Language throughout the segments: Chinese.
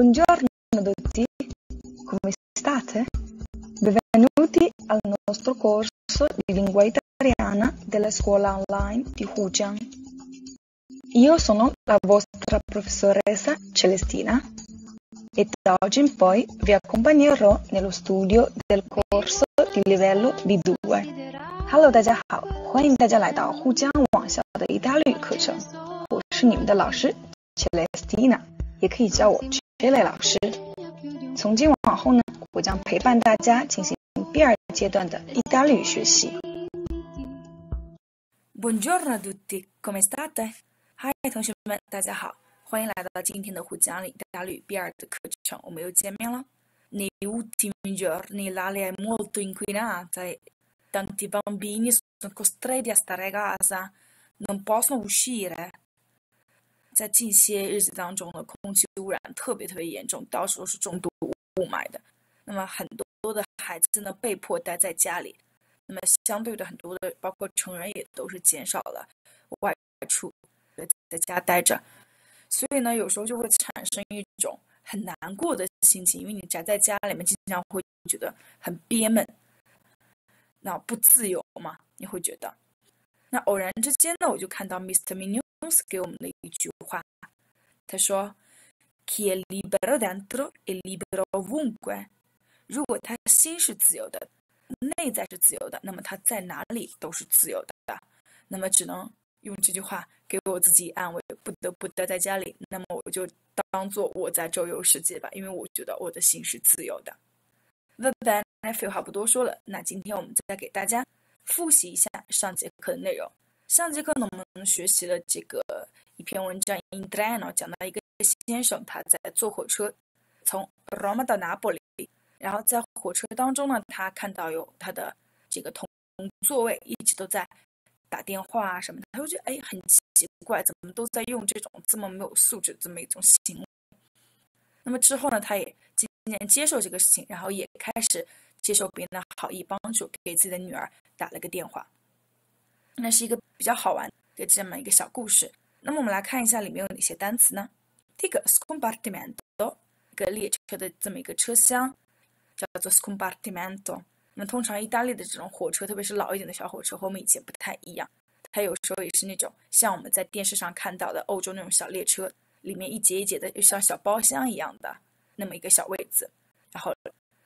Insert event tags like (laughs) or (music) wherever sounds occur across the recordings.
Buongiorno a tutti, come state? Benvenuti al nostro corso di lingua italiana della scuola online di Hujiang. Io sono la vostra professoressa Celestina e da oggi in poi vi accompagnerò nello studio del corso di livello B2。Hello，大家好，欢迎大家来到沪江网校的意大利语课程，我是你们的老师 Celestina， 也可以叫我 Cele 老师。从今往后呢，我将陪伴大家进行 B 二阶段的意大利语学习。Buongiorno a tutti, come state? 嗨，同学们，大家好，欢迎来到今天的沪江意大利语 B 二的课程，我们又见面了。Negli ultimi giorni l'aria è molto inquinata e tanti bambini sono costretti a stare a casa, non possono uscire. 在近些日子当中呢，空气污染特别特别严重，到处都是重度雾霾的。那么很多的孩子呢，被迫待在家里。那么相对的，很多的包括成人也都是减少了外出，在家待着。所以呢，有时候就会产生一种很难过的心情，因为你宅在家里面，经常会觉得很憋闷，那不自由嘛，你会觉得。那偶然之间呢，我就看到 Mr. m i n i 公司给我们的一句话，他说：“Chi è libero dentro è libero ovunque。”如果他心是自由的，内在是自由的，那么他在哪里都是自由的。那么只能用这句话给我自己安慰，不得不待在家里。那么我就当做我在周游世界吧，因为我觉得我的心是自由的。那废话不多说了，那今天我们再给大家复习一下上节课的内容。上节课呢，我们学习了这个一篇文章 Indrano 讲到一个先生他在坐火车从 Roma 到拿破里，然后在火车当中呢，他看到有他的这个同座位一直都在打电话啊什么的，他就觉得哎很奇怪，怎么都在用这种这么没有素质这么一种行为。那么之后呢，他也渐渐接受这个事情，然后也开始接受别人的好意帮助，给自己的女儿打了个电话。那是一个比较好玩的这么一个小故事。那么我们来看一下里面有哪些单词呢？第一个 scompartimento，一个列车的这么一个车厢，叫做 scompartimento。那通常意大利的这种火车，特别是老一点的小火车，和我们以前不太一样。它有时候也是那种像我们在电视上看到的欧洲那种小列车，里面一节一节的，就像小包厢一样的那么一个小位子，然后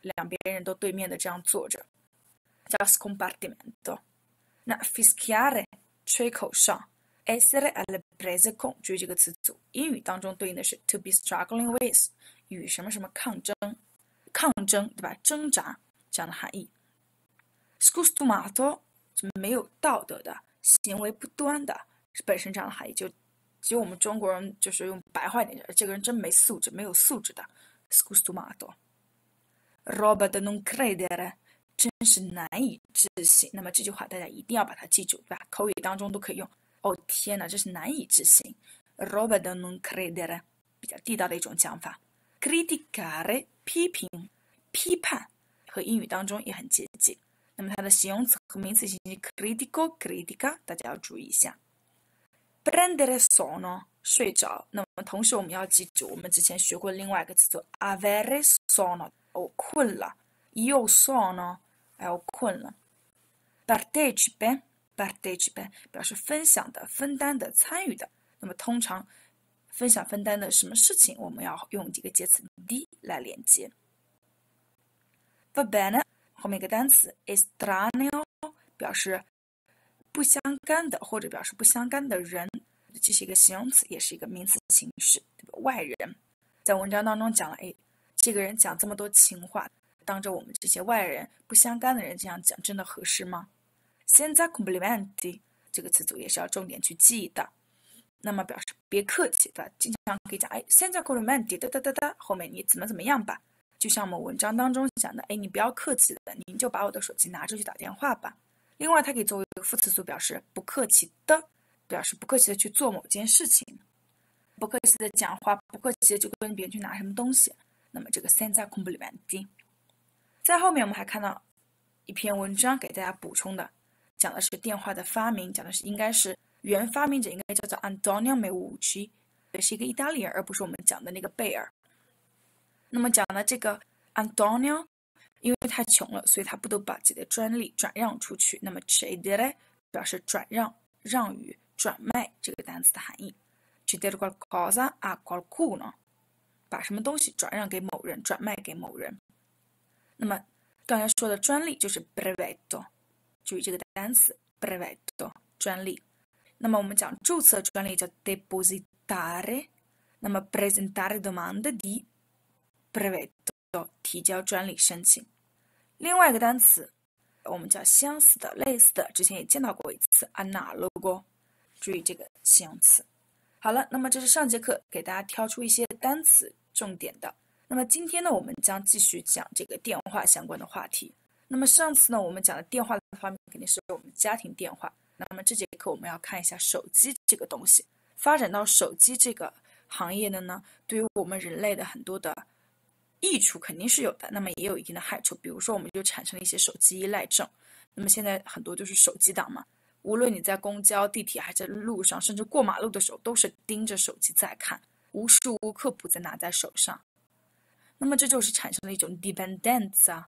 两边人都对面的这样坐着，叫 scompartimento。那 fischiare 吹口哨，essere alle prese con 注意这个词组，英语当中对应的是 to be struggling with 与什么什么抗争，抗争对吧？挣扎这样的含义。scostumato 没有道德的，行为不端的，是本身这样的含义。就只有我们中国人就是用白话一点，这个人真没素质，没有素质的。scostumato roba da non credere 真是难以置信。那么这句话大家一定要把它记住，对吧？口语当中都可以用。哦天哪，这是难以置信。roba da non credere 比较地道的一种讲法。criticare 批评、批判和英语当中也很接近。那么它的形容词和名词形式 critico、critica 大家要注意一下。prendere sonno 睡着。那么同时我们要记住，我们之前学过另外一个词做 avere sonno，我困了。Io sono 哎，我困了。partecipe partecipe 表示分享的、分担的、参与的。那么通常分享、分担的什么事情，我们要用几个介词 d 来连接。va bene 后面一个单词 estraneo 表示不相干的或者表示不相干的人，这是一个形容词，也是一个名词形式，外人。在文章当中讲了，哎，这个人讲这么多情话。当着我们这些外人不相干的人这样讲，真的合适吗？senza complimenti 这个词组也是要重点去记的。那么表示别客气，对吧？经常可以讲，哎，senza complimenti，哒哒哒哒，后面你怎么怎么样吧？就像我们文章当中讲的，哎，你不要客气的，您就把我的手机拿出去打电话吧。另外，它可以作为一个副词组，表示不客气的，表示不客气的去做某件事情，不客气的讲话，不客气的就跟别人去拿什么东西。那么这个 senza complimenti。在后面我们还看到一篇文章给大家补充的，讲的是电话的发明，讲的是应该是原发明者应该叫做 Antonio Meucci，也是一个意大利人，而不是我们讲的那个贝尔。那么讲的这个 Antonio，因为太穷了，所以他不得不把自己的专利转让出去。那么 c e d e r 表示转让、让与、转卖这个单词的含义。cedere qualcosa a qualcuno，把什么东西转让给某人、转卖给某人。那么刚才说的专利就是 brevetto，注意这个单词 brevetto 专利。那么我们讲注册专利叫 depositare，那么 presentare domanda di brevetto 提交专利申请。另外一个单词我们叫相似的、类似的，之前也见到过一次 analogo，注意这个形容词。好了，那么这是上节课给大家挑出一些单词重点的。那么今天呢，我们将继续讲这个电话相关的话题。那么上次呢，我们讲的电话的方面肯定是我们家庭电话。那么这节课我们要看一下手机这个东西。发展到手机这个行业的呢，对于我们人类的很多的益处肯定是有的，那么也有一定的害处。比如说，我们就产生了一些手机依赖症。那么现在很多就是手机党嘛，无论你在公交、地铁还是路上，甚至过马路的时候，都是盯着手机在看，无时无刻不在拿在手上。那么这就是产生了一种 dependence 啊，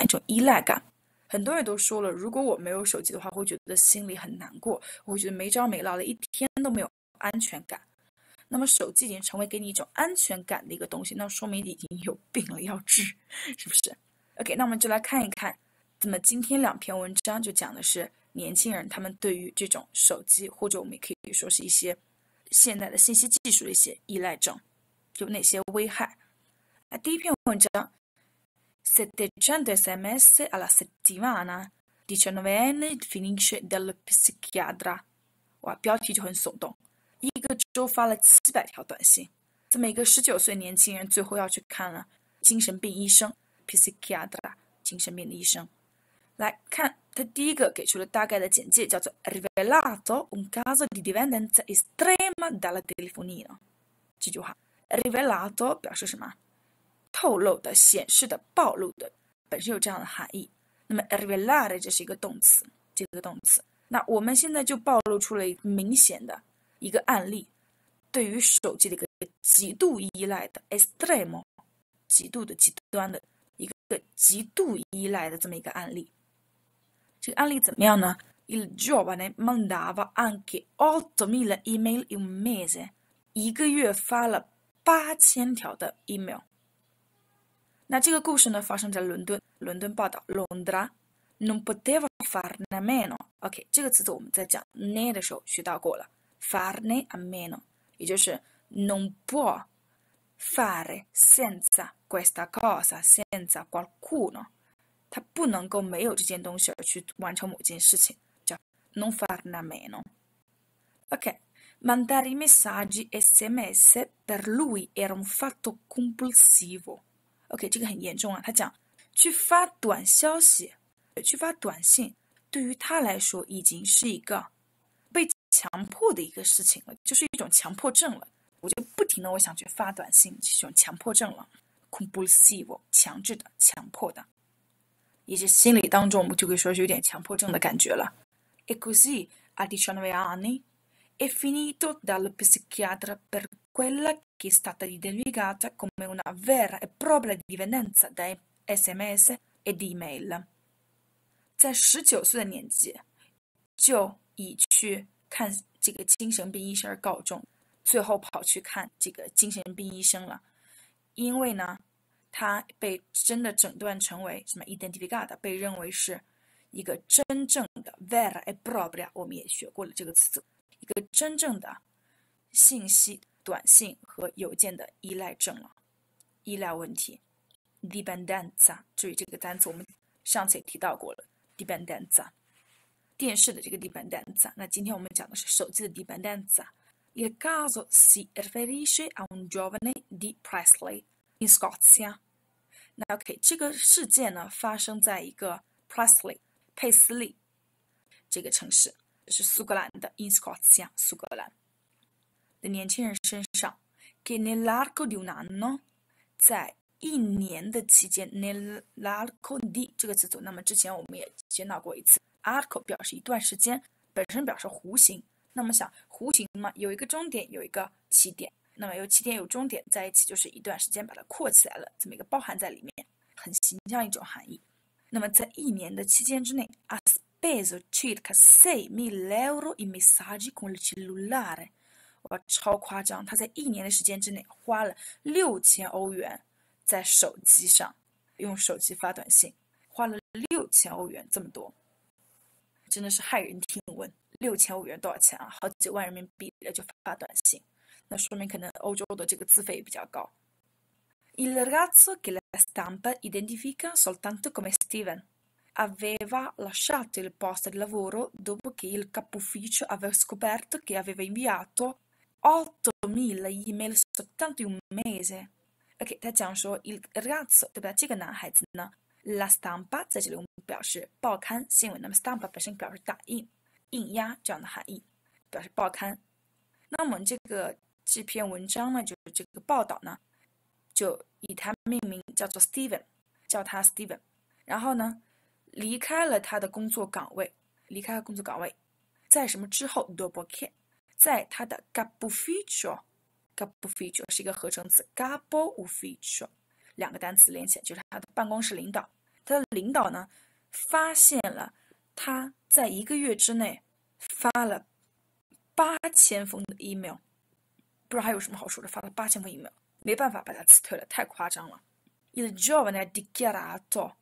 一种依赖感。很多人都说了，如果我没有手机的话，会觉得心里很难过，我会觉得没着没落的，一天都没有安全感。那么手机已经成为给你一种安全感的一个东西，那说明你已经有病了，要治，是不是？OK，那我们就来看一看，那么今天两篇文章就讲的是年轻人他们对于这种手机，或者我们也可以说是一些现代的信息技术的一些依赖症，有哪些危害？啊，第一篇文章。700 sms alla settimana. 19enne finisce dal psichiatra。哇，标题就很耸动，一个周发了七百条短信，这么一个十九岁年轻人最后要去看了精神病医生 psichiatra，精神病的医生。来看他第一个给出了大概的简介，叫做 rivelato un caso di dipendenza estrema dalla telefonino。这句话，rivelato 表示什么？ 透露的、显示的、暴露的，本身有这样的含义。那么 revelare 这是一个动词，这个动词。那我们现在就暴露出了一个明显的一个案例，对于手机的一个极度依赖的 extremo，极度的、极端的一个极度依赖的这么一个案例。这个案例怎么样呢？Il giovane mandava anche ottomila email in mese，一个月发了八千条的 email。那这个故事呢，发生在伦敦。伦敦报道，Londra non poteva farne a meno。OK，这个词组我们在讲 ne 的时候学到过了，farne a meno，也就是 non può fare senza questa cosa senza qualcuno，它不能够没有这件东西而去完成某件事情，叫 non farne a meno。OK，mandare i messaggi SMS per lui era un fatto compulsivo。 OK，这个很严重啊！他讲去发短消息，去发短信，对于他来说已经是一个被强迫的一个事情了，就是一种强迫症了。我就不停的我想去发短信，这种强迫症了，compulsive，强制的、强迫的，也是心理当中我们就可以说是有点强迫症的感觉了。E così a diciannove anni è finito dal psichiatra per quella che è stata identificata come una vera e propria dipendenza da SMS e di email。在十九岁的年纪，就以去看这个精神病医生而告终，最后跑去看这个精神病医生了，因为呢，他被真的诊断成为什么 identificata，被认为是一个真正的 vera e propria，我们也学过了这个词组，一个真正的信息。 短信和邮件的依赖症了，依赖问题，dipendenza。注意这个单词，我们上次也提到过了，dipendenza。电视的这个 dipendenza。那今天我们讲的是手机的 dipendenza。Il caso si riferisce a un giovane di Presley in Scozia。那 OK，这个事件呢发生在一个 Presley 佩斯利这个城市，是苏格兰的 in Scozia，苏格兰。的年轻人身上，che nell'arco di un anno，在一年的期间，nell'arco di 这个词组，那么之前我们也见到过一次，arco 表示一段时间，本身表示弧形。那么想弧形嘛，有一个终点，有一个起点，那么有起点有终点在一起，就是一段时间把它括起来了，这么一个包含在里面，很形象一种含义。那么在一年的期间之内，ha speso circa sei mila euro in messaggi con il cellulare。哇，超夸张！他在一年的时间之内花了六千欧元在手机上，用手机发短信，花了六千欧元这么多，真的是骇人听闻。六千欧元多少钱啊？好几万人民币了就发短信，那说明可能欧洲的这个资费比较高。Il ragazzo che la stampa identifica soltanto come Steven aveva lasciato il posto di lavoro dopo che il capo ufficio aveva scoperto che aveva inviato 8.000 email soltanto in un mese. OK，他讲说，il ragazzo 对吧？这个男孩子呢，la stampa 在这里我们表示报刊新闻，那么 stampa 本身表示打印、印压这样的含义，表示报刊。那么这个这篇文章呢，就是这个报道呢。就以他命名，叫做 Steven，叫他 Steven。然后呢，离开了他的工作岗位，离开了工作岗位，在什么之后？Double K，在他的 Capo Ufficio，Capo Ufficio 是一个合成词，Capo Ufficio 两个单词连起来就是他的办公室领导。他的领导呢，发现了他在一个月之内发了八千封的 email，不知道还有什么好说的，发了八千封 email。没办法把他辞退了，太夸张了。Il giovane ha dichiarato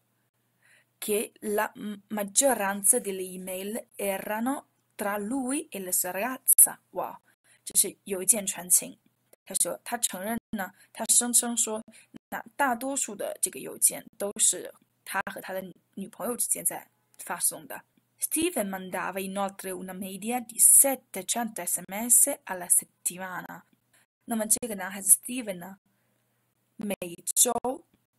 che la maggioranza delle email erano tra lui e la sua ragazza。哇，这是有一件传情。他说，他承认呢，他声称说，那大多数的这个邮件都是他和他的女朋友之间在发送的。Steven mandava inoltre una media di 700 sms alla settimana。那么这个男孩子 Steven 呢，每周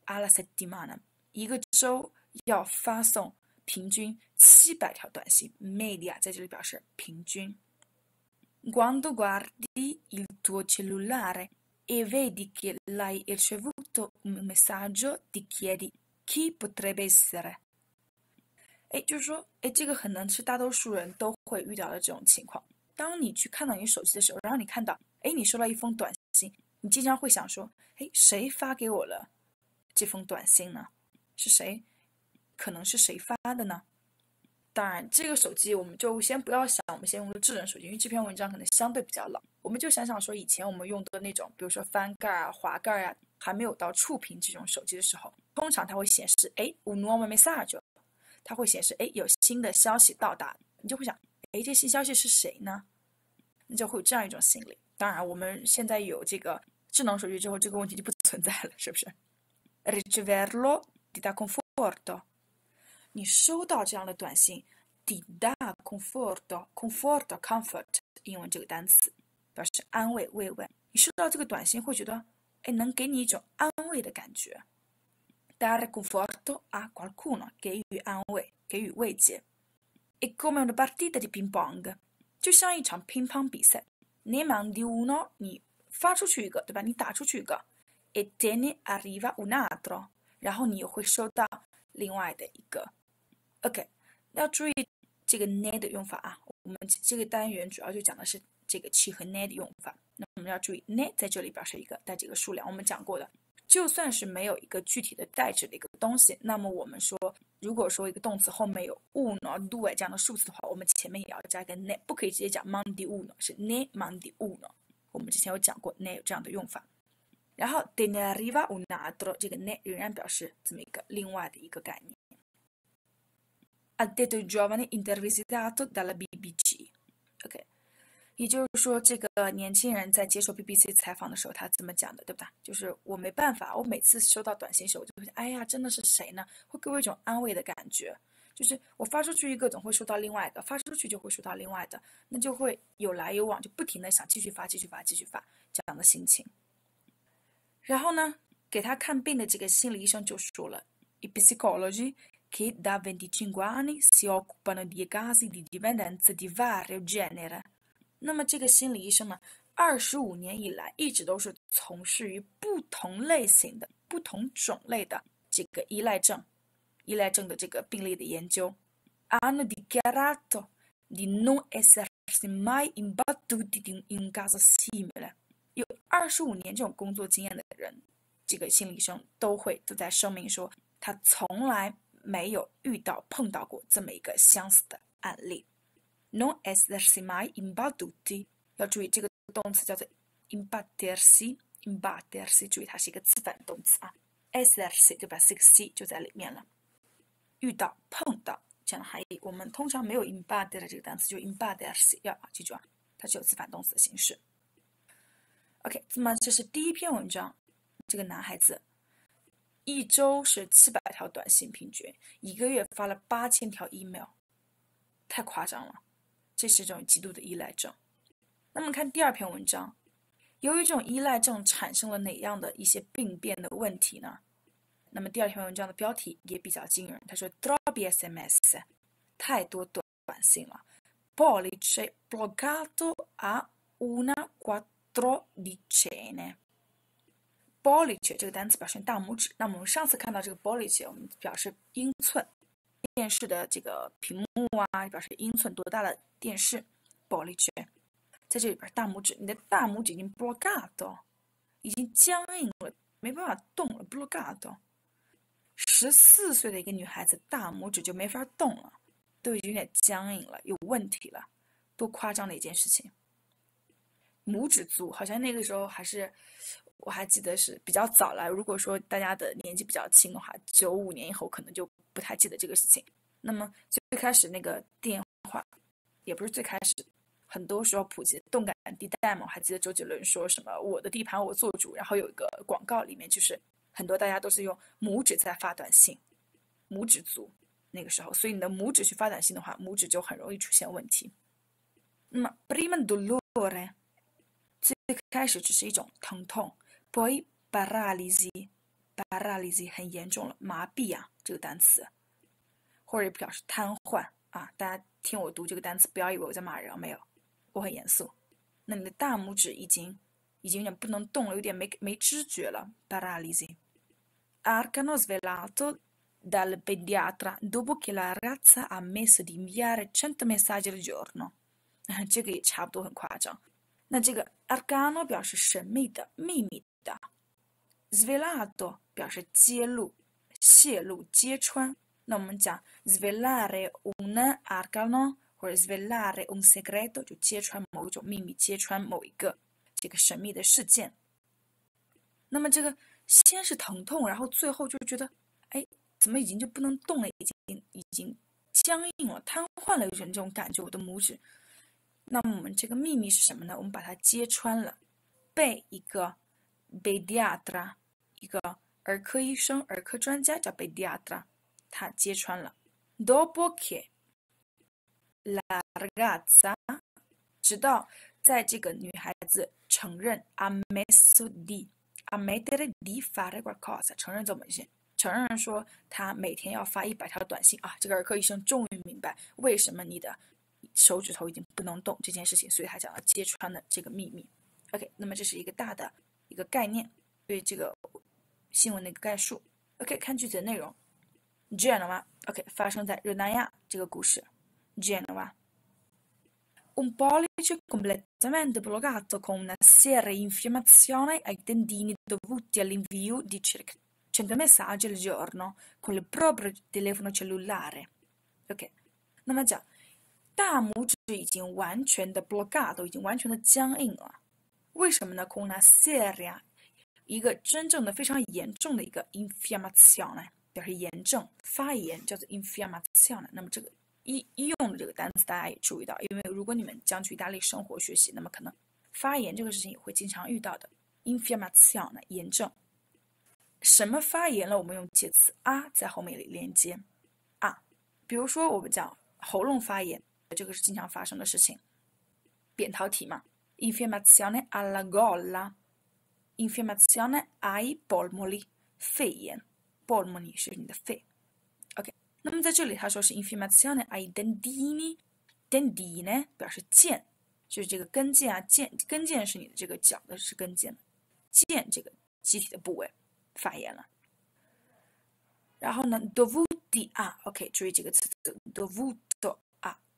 阿拉塞蒂玛呢，一个周要发送平均七百条短信。media 在这里表示平均。Quando guardi il tuo cellulare e vedi che l'hai ricevuto un messaggio, ti chiedi chi potrebbe essere。哎，就是说，哎，这个可能是大多数人都会遇到的这种情况。当你去看到你手机的时候，然后你看到。哎，你收到一封短信，你经常会想说：“哎，谁发给我了这封短信呢？是谁？可能是谁发的呢？”当然，这个手机我们就先不要想，我们先用个智能手机，因为这篇文章可能相对比较老。我们就想想说，以前我们用的那种，比如说翻盖啊、滑盖啊，还没有到触屏这种手机的时候，通常它会显示：“哎，un nuovo messaggio”，它会显示：“哎，有新的消息到达。”你就会想：“哎，这新消息是谁呢？”那就会有这样一种心理。当然，我们现在有这个智能手机之后，这个问题就不存在了，是不是。你收到这样的短信，ti dà conforto，conforto，comfort，英文这个单词表示安慰、慰问。你收到这个短信会觉得，哎，能给你一种安慰的感觉。Dare conforto a qualcuno，给予安慰，给予慰藉。È come una partita di ping pong，就像一场乒乓比赛。Ne mandi uno，你发出去一个，对吧？你打出去一个，e te ne arriva un altro，然后你又会收到另外的一个。OK，要注意这个 ne 的用法啊。我们这个单元主要就讲的是这个 q 和 ne 的用法。那我们要注意 ne 在这里表示一个带这个数量。我们讲过的，就算是没有一个具体的代指的一个东西，那么我们说，如果说一个动词后面有 u n、do 这样的数字的话，我们前面也要加一个 ne，不可以直接讲 mandi uno，是 ne mandi uno。我们之前有讲过 ne 有这样的用法。然后 de ne arriva un altro，这个 ne 仍然表示这么一个另外的一个概念。Ha detto il giovane intervistato dalla BBC。OK。也就是说，这个年轻人在接受 BBC 采访的时候，他怎么讲的，对不对？就是我没办法，我每次收到短信的时候，我就会想，哎呀，真的是谁呢？会给我一种安慰的感觉。就是我发出去一个，总会收到另外一个，发出去就会收到另外的，那就会有来有往，就不停的想继续发，继续发，继续发这样的心情。然后呢，给他看病的这个心理医生就说了：“I psicologi che da venticinque anni si occupano di casi di dipendenza di vario genere。”那么这个心理医生呢，二十五年以来一直都是从事于不同类型的、不同种类的这个依赖症、依赖症的这个病例的研究。Hanno dichiarato di non essersi mai imbattuti in un caso simile。 有二十五年这种工作经验的人，这个心理医生都会都在声明说，他从来 没有遇到碰到过这么一个相似的案例。Non essersi mai imbattuti，要注意这个动词叫做 imbattersi，imbattersi，注意它是一个自反动词啊。essersi 就把 six c 就在里面了，遇到碰到这样的含义。我们通常没有 imbatter 这个单词，就 imbattersi，要记住啊，它是有自反动词的形式。OK，那么这是第一篇文章。这个男孩子一周是七百条短信平均，一个月发了八千条 email，太夸张了。这是一种极度的依赖症。那么看第二篇文章，由于这种依赖症产生了哪样的一些病变的问题呢？那么第二篇文章的标题也比较惊人，他说 “troppi sms”，太多短短信了，“pollice bloccato a una quattro”。多 b o l l i c e 这个单词表示大拇指。那么我们上次看到这个 b o l l i c e 我们表示英寸，电视的这个屏幕啊，表示英寸多大的电视。b o l l i c e 在这里边大拇指，你的大拇指已经 b l o c k a d 已经僵硬了，没办法动了。b l o c k a d 十四岁的一个女孩子大拇指就没法动了，都已经有点僵硬了，有问题了，多夸张的一件事情。拇指族好像那个时候还是，我还记得是比较早了。如果说大家的年纪比较轻的话，九五年以后可能就不太记得这个事情。那么最开始那个电话，也不是最开始，很多时候普及动感地带嘛。我还记得周杰伦说什么“我的地盘我做主”，然后有一个广告里面就是很多大家都是用拇指在发短信，拇指族那个时候，所以你的拇指去发短信的话，拇指就很容易出现问题。那么 prima dolore。最开始只是一种疼痛 ，poi paralisi，paralisi 很严重了，麻痹啊这个单词，或者表示瘫痪啊。大家听我读这个单词，不要以为我在骂人，没有，我很严肃。那你的大拇指已经已经有点不能动了，有点没没知觉了，paralisi。Arcano svelato dal pediatra dopo che la ragazza ha ammesso di inviare cento messaggi al giorno，这个也差不多很夸张。那这个 (laughs) arcano 表示神秘的、秘密 的，svelato 表示揭露、泄露、揭穿。那我们讲 svelare un argano 或者 svelare un segreto 就揭穿某一种秘密、揭穿某一个这个神秘的事件。那么这个先是疼痛，然后最后就觉得，哎，怎么已经就不能动了？已经已经僵硬了、瘫痪了，有种这种感觉，我的拇指。那么我们这个秘密是什么呢？我们把它揭穿了，被一个 pediatra，一个儿科医生、儿科专家叫 pediatra，他揭穿了。Dopo che la ragazza，直到在这个女孩子承认 a m e s s o di a m e t t e di fare qualcosa，承认这么一些，承认说他每天要发一百条短信啊。这个儿科医生终于明白为什么你的。手指头已经不能动这件事情，所以他讲了揭穿的这个秘密。OK，那么这是一个大的一个概念，对这个新闻的一个概述。OK，看句子的内容。Genova，OK，发生在热那亚这个故事。Genova，un pollice completamente bloccato con una seria infiammazione ai tendini dovuti all'invio di circa 100 messaggi al giorno con il proprio telefono cellulare。OK，那么讲。大拇指已经完全的 block 都已经完全的僵硬了， 为什么呢？Con una seria，一个真正的非常严重的一个 infiammazione，表示炎症、发炎，叫做 infiammazione。那么这个医医用的这个单词大家也注意到，因为如果你们将去意大利生活学习，那么可能发炎这个事情也会经常遇到的 infiammazione 炎症。什么发炎了？我们用介词啊在后面连接啊，比如说我们讲喉咙发炎。这个是经常发生的事情，扁桃体嘛，infiammazione alla gola，infiammazione ai polmoni，肺炎，polmoni 是你的肺，OK。那么在这里他说是 infiammazione ai dentini，dentini 表示腱，就是这个跟腱啊，腱跟腱是你的这个脚的是跟腱，腱这个机体的部位发炎了。然后呢，dovuti 啊，OK，注意这个词，dovuto。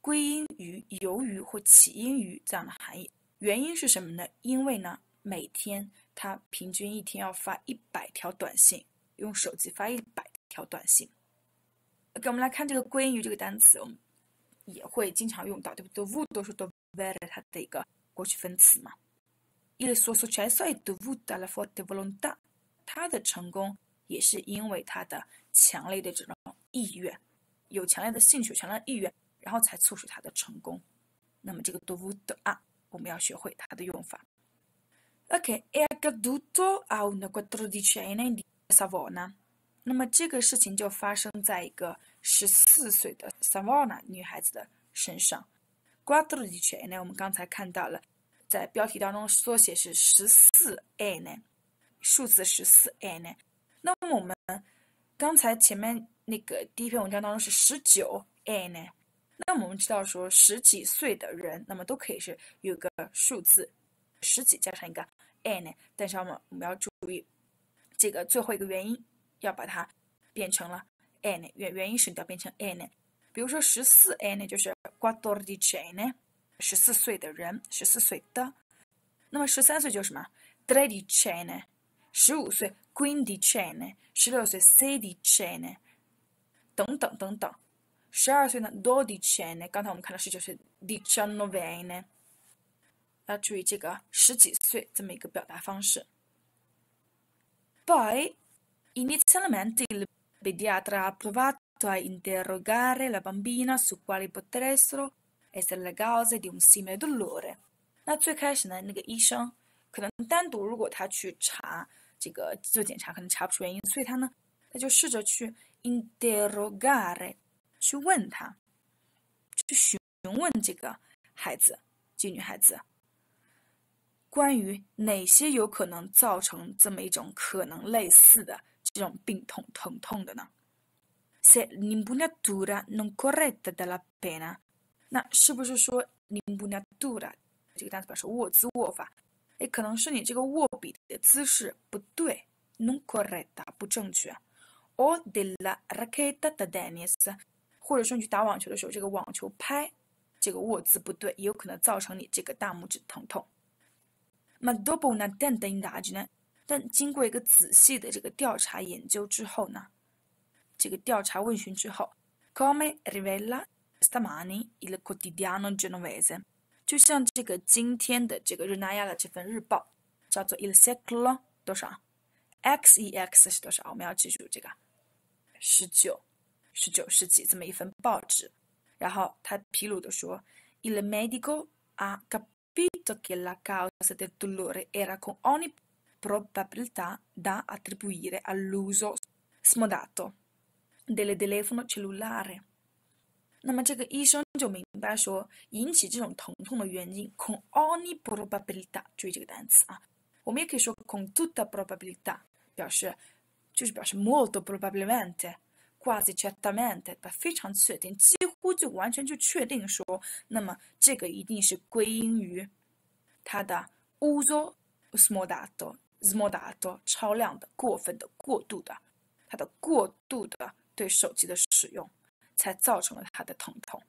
归因于、由于或起因于这样的含义，原因是什么呢？因为呢每天他平均一天要发一百条短信，用手机发一百条短信。OK，我们来看这个归因于这个单词，我们也会经常用到，对不对？dovuto 是 dovere 它的一个过去分词嘛。Il suo successo è dovuto alla forte volontà，他的成功也是因为他的强烈的这种意愿，有强烈的兴趣、强烈的意愿，然后才促使他的成功。那么这个 dovuto 啊，我们要学会它的用法。OK，è accaduto a una quattordicenne di Savona。那么这个事情就发生在一个十四岁的 Savona 女孩子的身上。quattordicenne 我们刚才看到了，在标题当中缩写是十四 n，数字十四 n。那么我们刚才前面那个第一篇文章当中是十九 n。那我们知道说十几岁的人，那么都可以是有个数字十几加上一个 n，但是我们我们要注意这个最后一个元音要把它变成了 n，元元音声调变成 n。比如说十四 n 就是 quattordici，十四岁的人，十四岁的。那么十三岁就是什么？tredici，十五岁 quindici，十六岁 sedici，等等等等。十二岁呢，dodici，刚才我们看到是就是 diciannove，要注意这个十几岁这么一个表达方式。Poi inizialmente il pediatra ha provato a interrogare la bambina su quali potessero essere le cause di un simile dolore。那最开始呢，那个医生可能单独如果他去查这个做检查，可能查不出原因，所以他呢，他就试着去 interrogare。 去问他，去询问这个孩子，这女孩子，关于哪些有可能造成这么一种可能类似的这种病痛疼痛的呢？Se l'impugnatura non corretta della pena，那是不是说 l'impugnatura 这个单词表示握姿握法？哎，可能是你这个握笔的姿势不对，non corretta 不正确，o della racchetta da tennis。或者说你去打网球的时候，这个网球拍这个握姿不对，也有可能造成你这个大拇指疼痛。Ma dopo una attenta indagine，但经过一个仔细的这个调查研究之后呢，这个调查问询之后，come rivela stamani il quotidiano genovese，就像这个今天的这个日内亚的这份日报叫做 Il secolo 多少？X E X 是多少？我们要记住这个十九。十九世纪这么一份报纸，然后他披露的说，il medico ha capito che la causa del dolore era con ogni probabilità da attribuire all'uso smodato del telefono cellulare。那么这个医生就明白说，引起这种疼痛的原因，con ogni probabilità，注意这个单词啊，我们也可以说 con tutta probabilità，表示就是表示 molto probabilmente。 挂在 certamente，非常确定，几乎就完全就确定说，那么这个一定是归因于它的 uso smodato smodato 超量的、过分的、过度的，它的过度的对手机的使用，才造成了它的疼痛。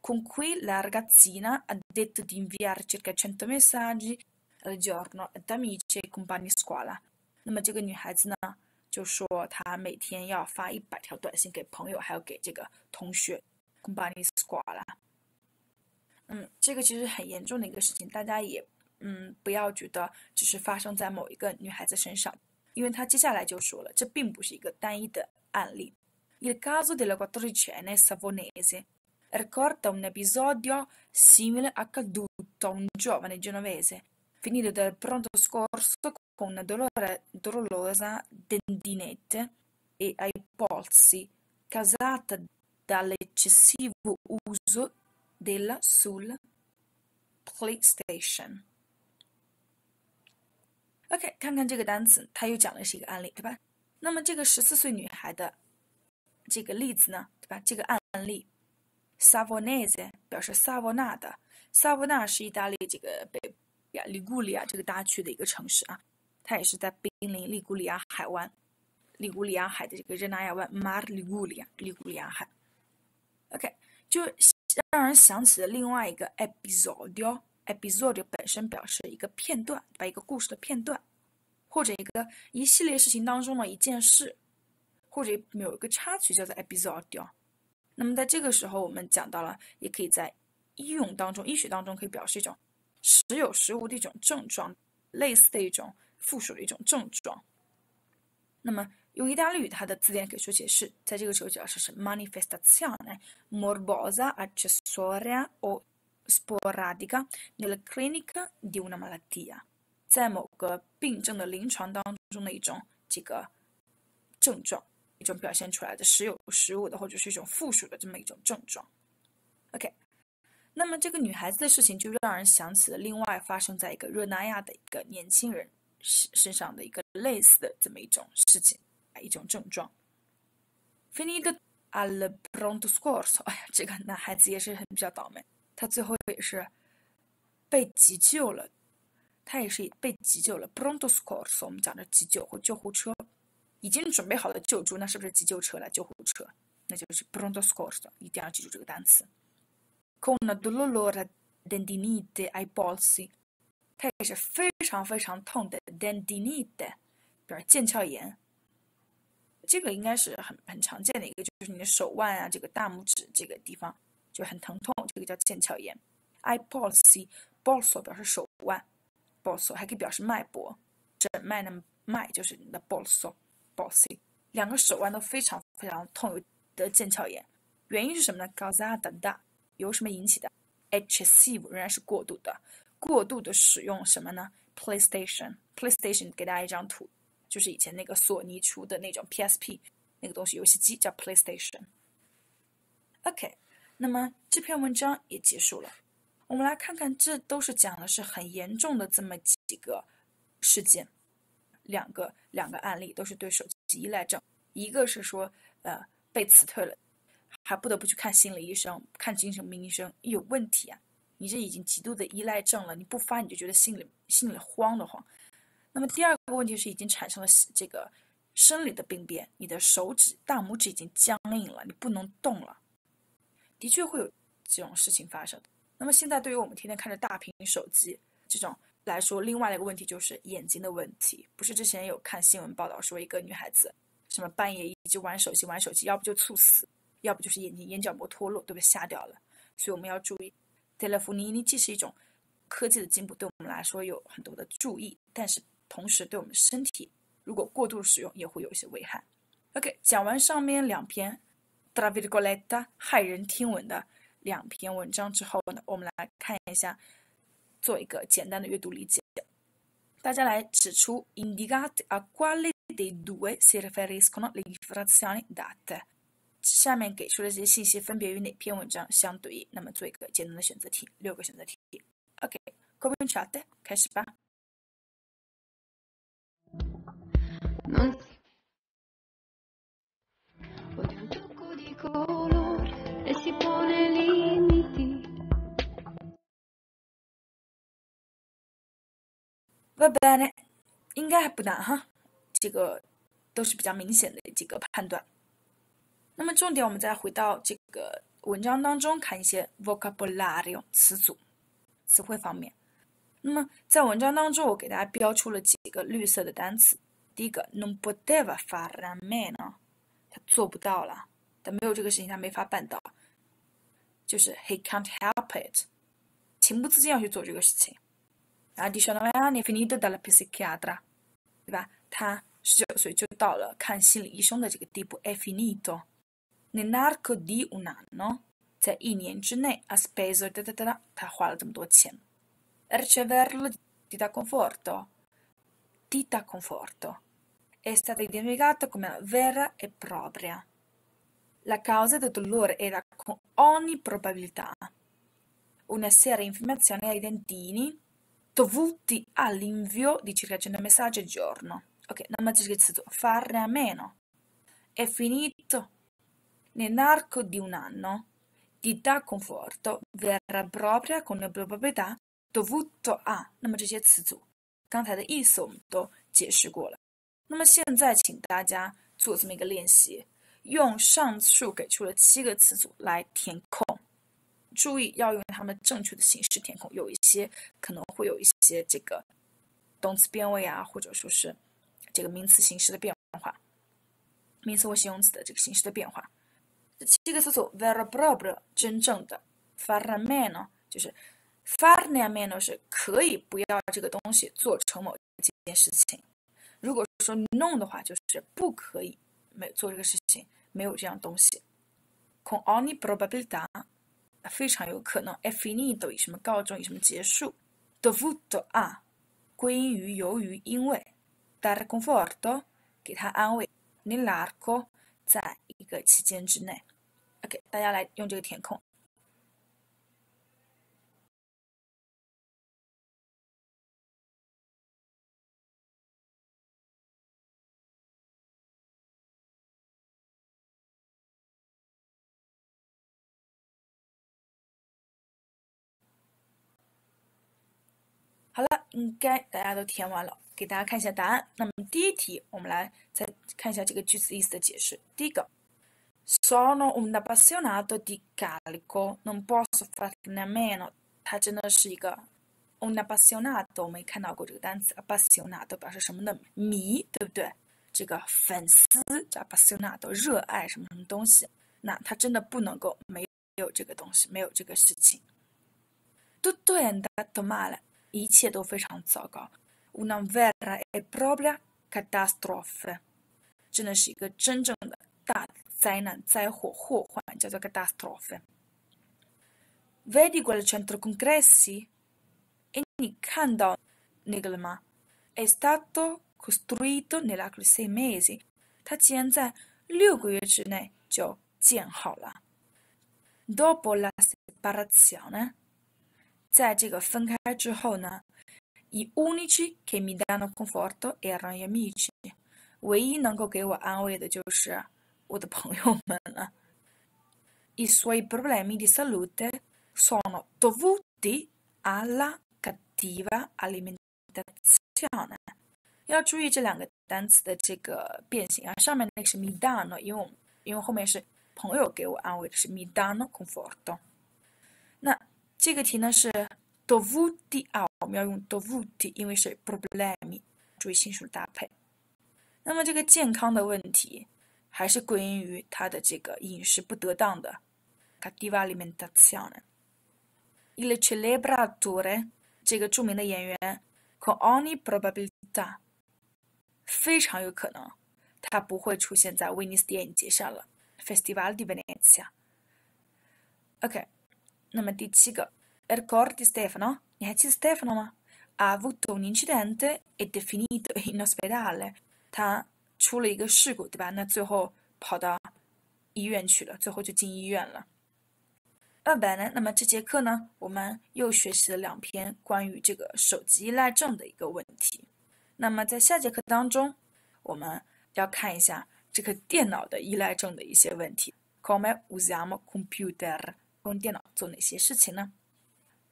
Con cui la ragazzina ha detto di inviare circa cento messaggi al giorno ad amici e compagni scuola。那么这个女孩子呢？ 就说他每天要发一百条短信给朋友，还有给这个同学。company squad 嗯，这个其实很严重的一个事情，大家也嗯不要觉得只是发生在某一个女孩子身上，因为他接下来就说了，这并不是一个单一的案例。Il caso della quattordicenne savonese ricorda un episodio simile accaduto a un giovane genovese finito dal pronto scorso con dolore, dolorosa tendinite e ai polsi causata dall'eccessivo uso della sul PlayStation。OK，看看这个单词，它又讲的是一个案例，对吧？那么这个十四岁女孩的这个例子呢，对吧？这个案例，Savonese 表示萨沃纳的，萨沃纳是意大利这个北 呀利古里亚这个大区的一个城市啊。它也是在濒临利古里亚海湾，利古里亚海的这个热那亚湾，Mar Liguria，利古里亚海。OK，就让人想起了另外一个 episodio，episode 本身表示一个片段，把一个故事的片段，或者一个一系列事情当中的一件事，或者有一个插曲叫做 episode。那么在这个时候，我们讲到了，也可以在医用当中、医学当中可以表示一种时有时无的一种症状，类似的一种附属的一种症状。那么用意大利语，它的字典给出解释，在这个时候表示是 manifestazione morbosa accessoria o sporadica nella clinica di una malattia，在某个病症的临床当中的一种这个症状。一种表现出来的时有时无的，或者是一种附属的这么一种症状。OK，那么这个女孩子的事情就让人想起了另外发生在一个热那亚的一个年轻人身身上的一个类似的这么一种事情，一种症状。Finito al pronto scorso，哎呀，这个男孩子也是很比较倒霉，他最后也是被急救了，他也是被急救了。Pronto scorso，我们讲的急救或救护车。已经准备好了救助，那是不是急救车了？救护车，那就是 pronto soccorso，一定要记住这个单词。Con dolore tendinite ai polsi，它也是非常非常痛的 tendinite，表示腱鞘炎。这个应该是很很常见的一个，就是你的手腕啊，这个大拇指这个地方就很疼痛，这个叫腱鞘炎。ai polsi，polso 表示手腕，polso 还可以表示脉搏，诊脉的脉就是你的 polso。bossy，两个手腕都非常非常痛，有得腱鞘炎，原因是什么呢？causa da，由什么引起的？excessive 仍然是过度的，过度的使用什么呢？PlayStation，PlayStation 给大家一张图，就是以前那个索尼出的那种 PSP 那个东西游戏机叫 PlayStation。OK，那么这篇文章也结束了，我们来看看，这都是讲的是很严重的这么几个事件。两个两个案例都是对手机依赖症，一个是说，呃，被辞退了，还不得不去看心理医生，看精神病医生有问题啊！你这已经极度的依赖症了，你不发你就觉得心里心里慌得慌。那么第二个问题是已经产生了这个生理的病变，你的手指大拇指已经僵硬了，你不能动了，的确会有这种事情发生。那么现在对于我们天天看着大屏手机这种。来说，另外的一个问题就是眼睛的问题。不是之前有看新闻报道说，一个女孩子什么半夜一直玩手机，玩手机，要不就猝死，要不就是眼睛眼角膜脱落，都被瞎掉了。所以我们要注意，telefonini 既是一种科技的进步，对我们来说有很多的注意，但是同时对我们身体如果过度使用也会有一些危害。OK，讲完上面两篇 tra virgolette 骇人听闻的两篇文章之后呢，我们来看一下。做一个简单的阅读理解，大家来指出 indicate a quale dei due si riferiscono le infrazioni date。下面给出的这些信息分别与哪篇文章相对应？那么做一个简单的选择题，六个选择题。OK，cominciate，开始吧。不难呢，应该还不难哈，这个都是比较明显的几个判断。那么重点，我们再回到这个文章当中看一些 vocabulary 词组、词汇方面。那么在文章当中，我给大家标出了几个绿色的单词。第一个，non poteva fare a meno，他做不到了，他没有这个事情，他没法办到，就是 he can't help it，情不自禁要去做这个事情。然后 dicono a n i finito dalla psichiatra，对吧？他十九岁就到了看心理医生的这个地步。è finito nell'arco di un anno，在一年之内，ha speso da da da，他花了这么多钱。riceverlo di da conforto，di da conforto，è stata identificata come vera e propria. La causa del dolore era con ogni probabilità una seria infiammazione ai dentini dovuti all'invio di circa 100 messaggi al giorno. Ok, 那么这个词组 farne a meno è finito nel arco di un anno di dà conforto vera propria con le probabilità dovuto a 那么这些词组刚才的意思我们都解释过了。那么现在请大家做这么一个练习，用上述给出的七个词组来填空。注意要用它们正确的形式填空，有一些可能会有一些这个动词变位啊，或者说是这个名词形式的变化，名词或形容词的这个形式的变化。七个词组 vero proprio 真正的 fare meno 就是 fare meno 是可以不要这个东西做成某一件事情。如果说 non 的话，就是不可以没做这个事情，没有这样东西。con ogni probabilità 非常有可能 è finito 以什么告终以什么结束。dovuto a 归因于由于因为 dare conforto 给他安慰 nell'arco 在一个期间之内。OK，大家来用这个填空。好了，应该大家都填完了，给大家看一下答案。那么第一题，我们来再看一下这个句子意思的解释。第一个。Sono un appassionato di calcio, non posso farne a meno。他真的是一个 un appassionato，我们看到过这个单词 appassionato 表示什么呢？迷，对不对？这个粉丝叫 appassionato，热爱什么什么东西。那他真的不能够没有这个东西，没有这个事情。Tutto è andato male，一切都非常糟糕。Una vera e propria catastrofe，真的是一个真正的大的。 灾难、灾祸、祸患叫做 catastrofe。Vedi quel centro congressi？哎，你看到那个了吗？È stato costruito nell'arco di sei mesi。它竟然在六个月之内就建好了。Dopo la separazione，在这个分开之后呢，gli unici che mi danno conforto erano gli amici。唯一能够给我安慰的就是。 我的朋友们了。I suoi problemi di salute sono dovuti alla cattiva alimentazione。要注意这两个单词的这个变形啊，上面那个是 mi danno，因为我们因为后面是朋友给我安慰的是 mi danno conforto。那这个题呢是 dovuti 啊，我们要用 dovuti，因为是 problemi，注意新数搭配。那么这个健康的问题。 还是归因于他的这个饮食不得当的 cattiva alimentazione。Il celebratore 这个着名的演员 con ogni probabilità 非常有可能他不会出现在威尼斯电影节上了 Festival di Venezia。OK，那么第七个 Ricordi Stefano？你还记得 Stefano 吗？Ha avuto un incidente e definito in ospedale。他 出了一个事故，对吧？那最后跑到医院去了，最后就进医院了。二百呢？那么这节课呢，我们又学习了两篇关于这个手机依赖症的一个问题。那么在下节课当中，我们要看一下这个电脑的依赖症的一些问题。Come usiamo computer？用电脑做哪些事情呢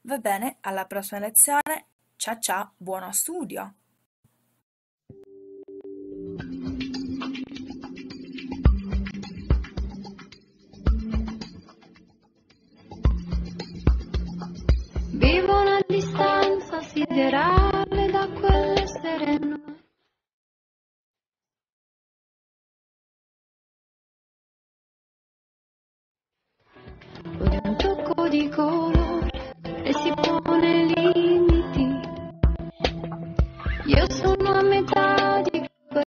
？Va bene, alla prossima lezione. Ciao ciao, buono studio. Vivo una distanza siderale da quell'essere noi. Poi un tocco di colore e si pone limiti. Io sono a metà